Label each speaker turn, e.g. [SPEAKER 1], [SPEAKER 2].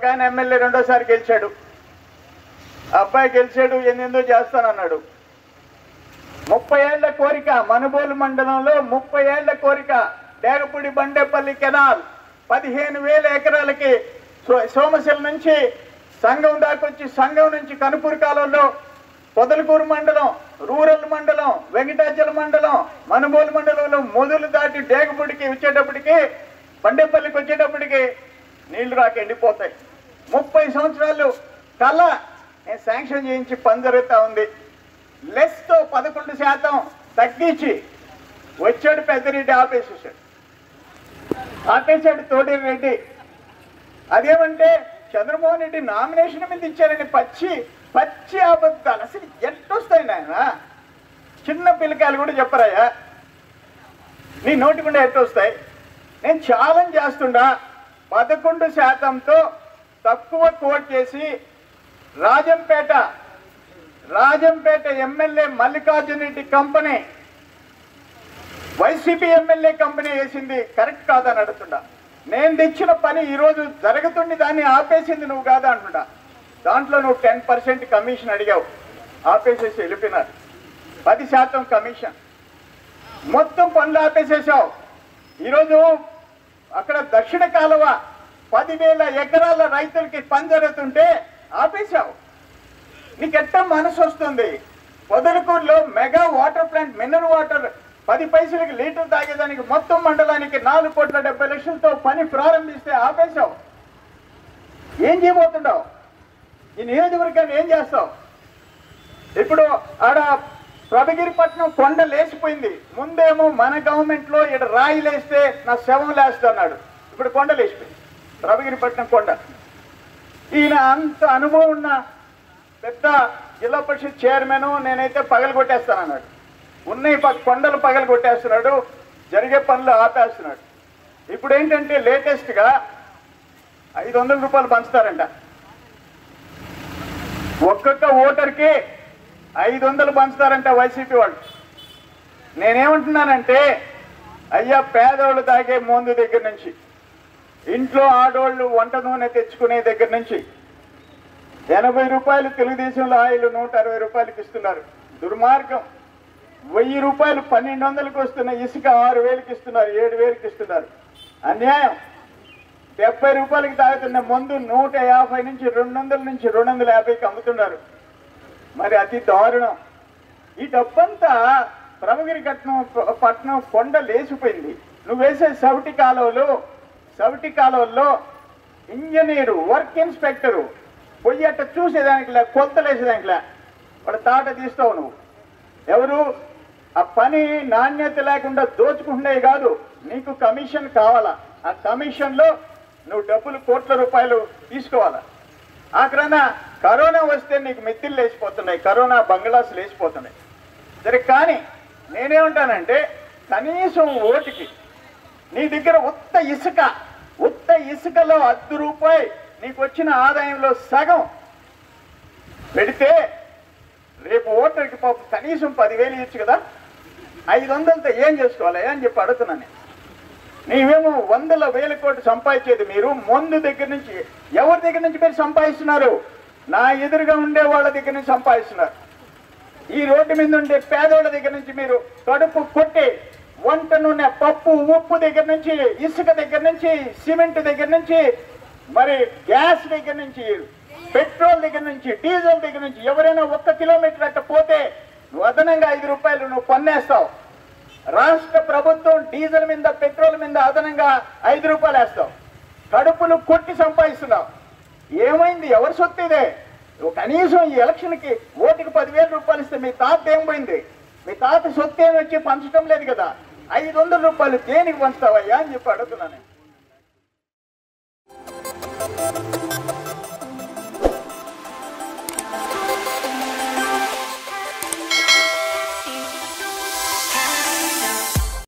[SPEAKER 1] ఒక ఆయన ఎమ్మెల్యే రెండోసారి గెలిచాడు. అబ్బాయి గెలిచాడు ఎన్నెందో చేస్తానన్నాడు. ముప్పై ఏళ్ళ కోరిక మనుబోలు మండలంలో ముప్పై ఏళ్ళ కోరిక డేగపూడి బండేపల్లి కెనాల్ పదిహేను వేల ఎకరాలకి సో- సోమశిల నుంచి సంఘం దాకొచ్చి సంఘం నుంచి కనుపూరు కాలంలో పొదలకూరు మండలం రూరల్ మండలం వెంకటాచల మండలం మనుబోలు మండలంలో మొదలు దాటి డేగపూడికి వచ్చేటప్పటికి బండేపల్లికి వచ్చేటప్పటికి నీళ్ళు రాక ఎండిపోతాయి. ముప్పై సంవత్సరాలు కళ. నేను శాంక్షన్ చేయించి పని జరుగుతూ ఉంది. లెస్తో పదకొండు శాతం తగ్గించి వచ్చాడు పెద్దరెడ్డి ఆపేసేసాడు ఆపేశాడు తోటి రెడ్డి అదేమంటే చంద్రమోహన్ రెడ్డి నామినేషన్ మీద ఇచ్చారని పచ్చి పచ్చి అబద్ధాలు. అసలు ఎట్టొస్తాయి నాయన? చిన్న పిల్లకాయలు కూడా చెప్పరాయా? నీ నోటి గుండా ఎట్టొస్తాయి నేను ఛాలెంజ్ చేస్తుండా? పదకొండు శాతంతో తక్కువ కోట్ చేసి Rajampet Rajampet MLA Mallikarjuna Reddy company YCP MLA company వేసింది. కరెక్ట్ కాదని అడుగుతుండా. నేను తెచ్చిన పని ఈరోజు జరుగుతుండి దాన్ని ఆపేసింది నువ్వు కాదా అంటుండా. దాంట్లో నువ్వు టెన్ పర్సెంట్ కమిషన్ అడిగావు. ఆపేసేసి వెళ్ళిపోయినారు. పది శాతం కమిషన్. మొత్తం పనులు ఆపేసేసావు. ఈరోజు అక్కడ దక్షిణ కాలువ పదివేల ఎకరాల రైతులకి పని జరుగుతుంటే ఆపేశావు. నీకెట్ట మనసు వస్తుంది పొదలకూరులో mega water plant mineral water పది పైసలకి లీటర్ తాగేదానికి మొత్తం మండలానికి నాలుగు కోట్ల డెబ్బై లక్షలతో పని ప్రారంభిస్తే ఆపేశావు. ఏం చేయబోతుండవు? ఈ నియోజకవర్గాన్ని ఏం చేస్తావు? ఇప్పుడు ఆడ ప్రభగిరిపట్నం కొండ లేచిపోయింది. ముందేమో మన గవర్నమెంట్లో ఇక్కడ రాయి లేస్తే నా శవం లేస్తున్నాడు ఇప్పుడు కొండ లేచిపోయింది. ప్రభగిరిపట్నం కొండ. ఈయన అంత అనుభవం ఉన్న పెద్ద జిల్లా పరిషత్ చైర్మన్ నేనైతే పగలు కొట్టేస్తానన్నాడు. ఉన్నాయి ప- కొండలు పగలు కొట్టేస్తున్నాడు జరిగే పనులు ఆపేస్తున్నాడు. ఇప్పుడు ఏంటంటే లేటెస్ట్గా ఐదు వందల రూపాయలు పంచుతారంట. ఒక్కొక్క ఓటర్కి ఐదు వందలు పంచుతారంట వైసీపీ వాళ్ళు. నేనేమంటున్నానంటే అయ్యా పేదోళ్ళు తాగే మందు దగ్గర నుంచి. ఇంట్లో ఆడోళ్ళు వంట నూనె తెచ్చుకునే దగ్గర నుంచి ఎనభై రూపాయలు తెలుగుదేశంలో ఆయిల్ నూట అరవై రూపాయలకి ఇస్తున్నారు. దుర్మార్గం. వెయ్యి రూపాయలు పన్నెండు వందలకు వస్తున్న ఇసుక ఆరు వేలకి ఇస్తున్నారు ఏడు వేలకి ఇస్తున్నారు. అన్యాయం. డెబ్బై రూపాయలకి తాగుతున్న మందు నూట యాభై నుంచి రెండు వందల నుంచి రెండు వందల యాభైకి అమ్ముతున్నారు. మరి అతి దారుణం. ఈ డబ్బంతా ప్రమగిరి కట్నం పట్నం కొండ లేచిపోయింది. నువ్వు వేసే సవిటి సవిటి కాలువల్లో ఇంజనీరు వర్క్ ఇన్స్పెక్టరు పోయి అట్ట చూసేదానికి లే కొలతలు లే వాడు తాట తీస్తావు నువ్వు. ఎవరు? ఆ పని నాణ్యత లేకుండా దోచుకుంటున్నాయి కాదు. నీకు కమిషన్ కావాలా? ఆ కమిషన్లో నువ్వు డబ్బులు కోట్ల రూపాయలు తీసుకోవాలా? ఆఖరణ కరోనా వస్తే నీకు మిత్తిలు లేచిపోతున్నాయి కరోనా బంగ్లాస్ లేచిపోతున్నాయి. సరే కానీ నేనేమంటానంటే కనీసం ఓటుకి నీ దగ్గర ఉత్త ఇసుక ఉత్త ఇసుకలో అర్ధ రూపాయి నీకు వచ్చిన ఆదాయంలో సగం. పెడితే రేపు ఓటర్కి పాపం కనీసం పదివేలు ఇచ్చు కదా? ఐదు వందలతో ఏం చేసుకోవాలి? అని చెప్పి అడుగుతున్నాను నేను. నీవేమో వందల వేల కోట్లు సంపాదించేది మీరు. మందు దగ్గర నుంచి ఎవరి దగ్గర నుంచి మీరు సంపాదిస్తున్నారు? నా ఎదురుగా ఉండే వాళ్ళ దగ్గర నుంచి సంపాదిస్తున్నారు. ఈ రోడ్డు మీద ఉండే పేదోళ్ళ దగ్గర నుంచి మీరు కడుపు కొట్టి వంట నూనె పప్పు ఉప్పు దగ్గర నుంచి ఇసుక దగ్గర నుంచి సిమెంట్ దగ్గర నుంచి మరి గ్యాస్ దగ్గర నుంచి పెట్రోల్ దగ్గర నుంచి డీజిల్ దగ్గర నుంచి ఎవరైనా ఒక్క కిలోమీటర్ అట్ట పోతే నువ్వు అదనంగా ఐదు రూపాయలు నువ్వు పన్నేస్తావు. రాష్ట్ర ప్రభుత్వం డీజిల్ మీద పెట్రోల్ మీద అదనంగా ఐదు రూపాయలు వేస్తావు. కడుపులు కొట్టి సంపాదిస్తున్నావు. ఏమైంది? ఎవరి సొత్తు ఇదే? నువ్వు కనీసం ఈ ఎలక్షన్కి ఓటుకి పదివేల రూపాయలు ఇస్తే మీ తాత ఏం పోయింది? మీ తాత సొత్తు ఏమి వచ్చి పంచడం లేదు కదా. ఐదు వందల రూపాయలు దేనికి పంచుతావయ్యా అని చెప్పి అడుగుతున్నాను